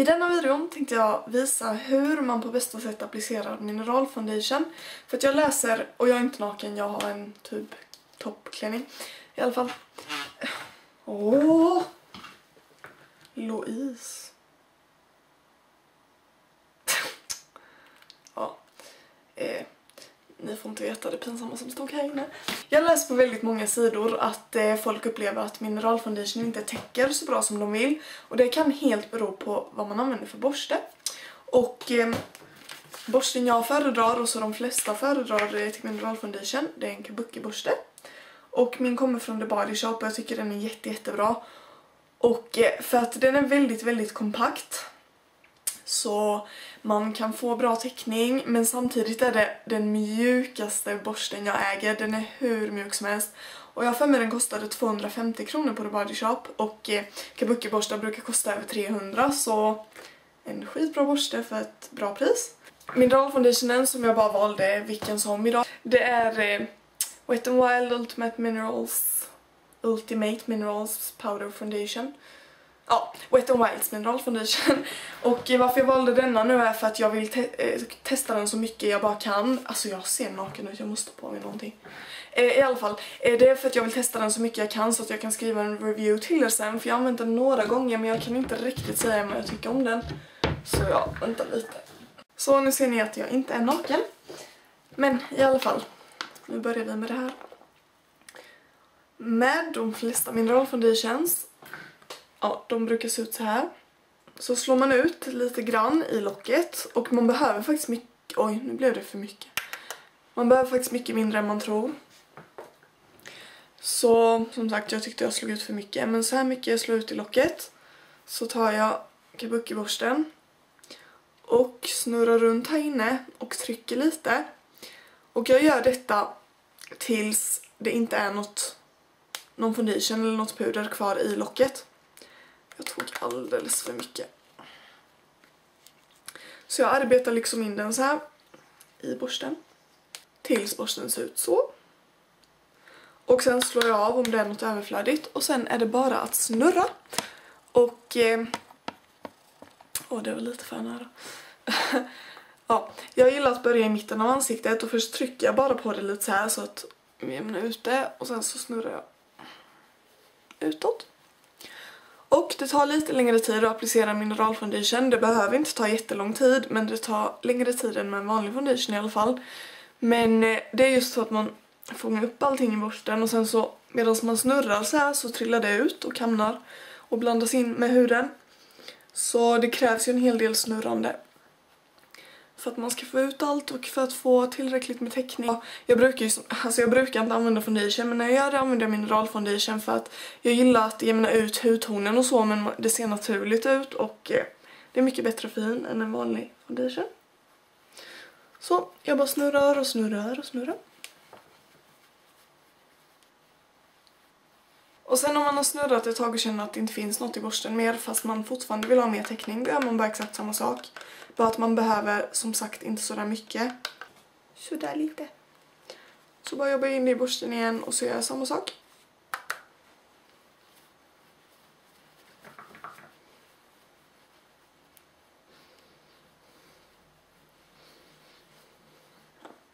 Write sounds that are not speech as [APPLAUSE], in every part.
I denna videon tänkte jag visa hur man på bästa sätt applicerar mineralfoundation. För att jag läser, och jag är inte naken, jag har en typ toppklänning. I alla fall. Åh! Louise. ja. Eh, ni får inte veta det pinsamma som stod här inne. Jag läser på väldigt många sidor att eh, folk upplever att mineralfoundation inte täcker så bra som de vill. Och det kan helt bero på vad man använder för borste. Och eh, borsten jag föredrar och så de flesta föredrar eh, till mineralfoundation, det är en kabuki-borste. Och min kommer från The Body Shop och jag tycker den är jätte, jättebra. Och eh, för att den är väldigt, väldigt kompakt så man kan få bra täckning men samtidigt är det den mjukaste borsten jag äger. Den är hur mjuk som helst. Och jag för mig den kostade 250 kronor på The Body Shop och eh, kabuki-borstar brukar kosta över 300 så en skitbra borste för ett bra pris. Mineralfoundationen som jag bara valde vilken som idag, det är eh, Wet n Wild Ultimate Minerals Ultimate Minerals Powder Foundation ja, Wet n Wilds Mineral Foundation. Och varför jag valde denna nu är för att jag vill te äh, testa den så mycket jag bara kan. Alltså jag ser naken ut, jag måste på mig någonting. Äh, I alla fall, äh, det är för att jag vill testa den så mycket jag kan så att jag kan skriva en review till er sen. För jag har använt den några gånger men jag kan inte riktigt säga vad jag tycker om den. Så ja, vänta lite. Så nu ser ni att jag inte är naken. Men i alla fall, nu börjar vi med det här. Med de flesta mineralfoundations ja, de brukar se ut så här. Så slår man ut lite grann i locket och man behöver faktiskt mycket, oj nu blev det för mycket. Man behöver faktiskt mycket mindre än man tror. Så som sagt, jag tyckte jag slog ut för mycket. Men så här mycket jag slår ut i locket. Så tar jag kabuki-borsten. Och snurrar runt här inne och trycker lite. Och jag gör detta tills det inte är något, någon foundation eller något puder kvar i locket. Jag tog alldeles för mycket. Så jag arbetar liksom in den så här i borsten. Tills borsten ser ut så. Och sen slår jag av om det är något överflödigt. Och sen är det bara att snurra. Och... Eh, åh, det var lite för nära. [LAUGHS] ja, jag gillar att börja i mitten av ansiktet och först trycker jag bara på det lite så här så att vi jämnar ut det. Och sen så snurrar jag utåt. Och det tar lite längre tid att applicera mineralfoundation. Det behöver inte ta jättelång tid men det tar längre tid än med en vanlig foundation i alla fall. Men eh, det är just så att man fångar upp allting i borsten och sen så medan man snurrar så här så trillar det ut och kamnar och blandas in med huden. Så det krävs ju en hel del snurrande för att man ska få ut allt och för att få tillräckligt med täckning. Jag brukar ju, alltså jag brukar inte använda foundation men när jag gör det använder jag mineralfoundation för att jag gillar att jämna ut hudtonen och så men det ser naturligt ut och eh, det är mycket bättre fin än en vanlig foundation. Så jag bara snurrar och snurrar och snurrar. Och sen om man har snurrat ett tag och känner att det inte finns något i borsten mer fast man fortfarande vill ha mer täckning då gör man bara exakt samma sak. Bara att man behöver som sagt inte sådär mycket. Sådär lite. Så bara jobbar jag in det i borsten igen och så gör jag samma sak.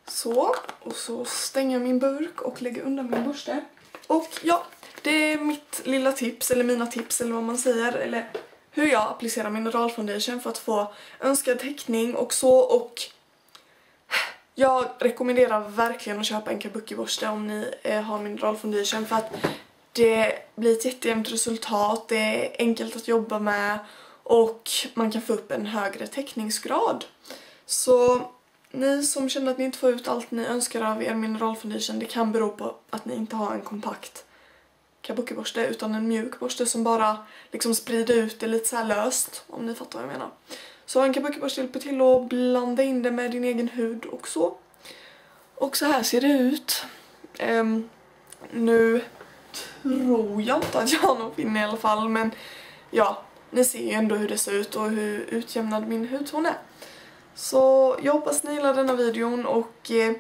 Så, och så stänger jag min burk och lägger undan min borste. Och ja, det är mitt lilla tips, eller mina tips eller vad man säger, eller hur jag applicerar mineralfoundation för att få önskad täckning och så och jag rekommenderar verkligen att köpa en kabuki-borste om ni eh, har mineralfoundation för att det blir ett jättejämnt resultat, det är enkelt att jobba med och man kan få upp en högre täckningsgrad. Så ni som känner att ni inte får ut allt ni önskar av er mineralfoundation, det kan bero på att ni inte har en kompakt kabuki-borste utan en mjuk borste som bara liksom sprider ut det lite så löst om ni fattar vad jag menar. Så en kabuki-borste hjälper till att blanda in det med din egen hud och så. Och så här ser det ut. Um, nu tror jag inte att jag har någon pinne i alla fall men ja, ni ser ju ändå hur det ser ut och hur utjämnad min hudton är. Så jag hoppas ni gillar denna videon och eh,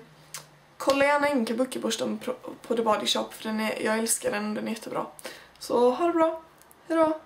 Kolla gärna in kabuki-borsten på The Body Shop för den är, jag älskar den, den är jättebra. Så ha det bra, hejdå!